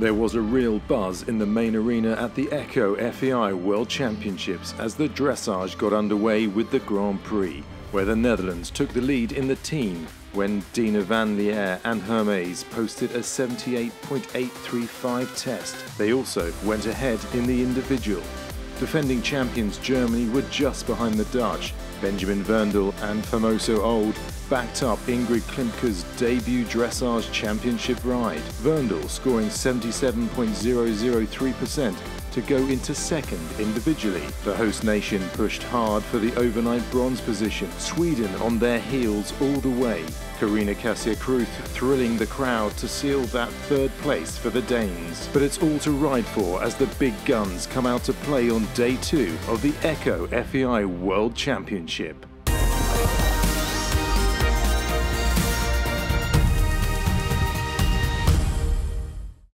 There was a real buzz in the main arena at the ECCO FEI World Championships as the dressage got underway with the Grand Prix, where the Netherlands took the lead in the team when Dinja van Liere and Hermes posted a 78.835 test. They also went ahead in the individual. Defending champions Germany were just behind the Dutch. Benjamin Werndl and Famoso Old backed up Ingrid Klimke's debut dressage championship ride. Werndl scoring 77.003% to go into second individually. The host nation pushed hard for the overnight bronze position, Sweden on their heels all the way. Carina Cassøe Krüth thrilling the crowd to seal that third place for the Danes. But it's all to ride for as the big guns come out to play on day two of the ECCO FEI World Championship.